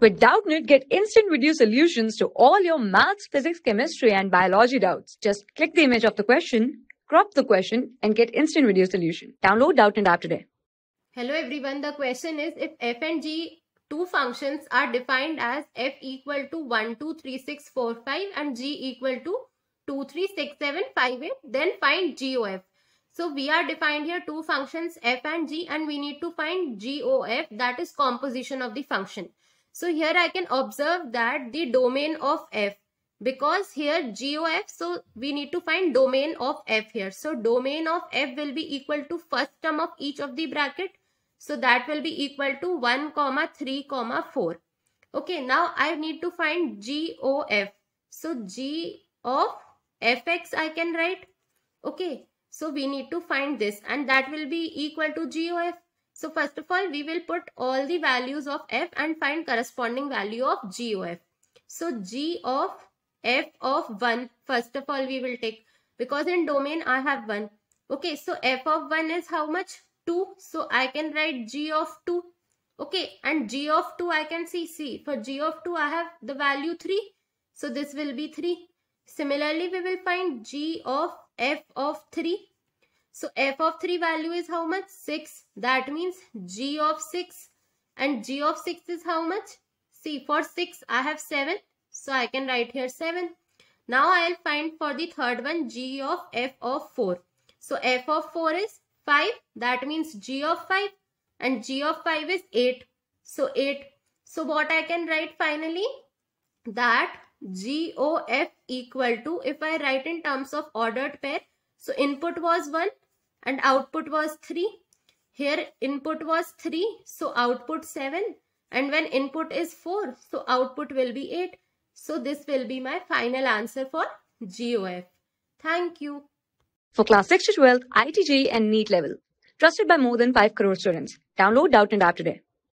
With Doubtnut, get instant video solutions to all your maths, physics, chemistry, and biology doubts. Just click the image of the question, crop the question, and get instant video solution. Download Doubtnut app today. Hello everyone, the question is if f and g two functions are defined as f equal to 1, 2, 3, 6, 4, 5 and g equal to 2, 3, 6, 7, 5, 8, then find GOF. So we are defined here two functions f and g and we need to find GOF that is composition of the function. So here I can observe that the domain of f because here GOF so we need to find domain of f here. So domain of f will be equal to first term of each of the bracket. So that will be equal to 1 comma 3 comma 4. Okay now I need to find GOF. So G of fx I can write. Okay so we need to find this and that will be equal to GOF. So first of all, we will put all the values of f and find corresponding value of g of f. So g of f of 1, first of all, we will take because in domain I have 1. Okay, so f of 1 is how much? 2. So I can write g of 2. Okay, and g of 2 I can see, see, for g of 2 I have the value 3. So this will be 3. Similarly, we will find g of f of 3. So f of 3 value is how much? 6. That means g of 6 and g of 6 is how much? See for 6 I have 7. So I can write here 7. Now I'll find for the third one g of f of 4. So f of 4 is 5. That means g of 5 and g of 5 is 8. So 8. So what I can write finally? That g GOF equal to if I write in terms of ordered pair. So input was 1 and output was 3. Here input was 3, so output 7. And when input is 4, so output will be 8. So this will be my final answer for GOF. Thank you. For class 6 to 12, IIT JEE and NEET level. Trusted by more than 5 crore students. Download Doubtnut app today.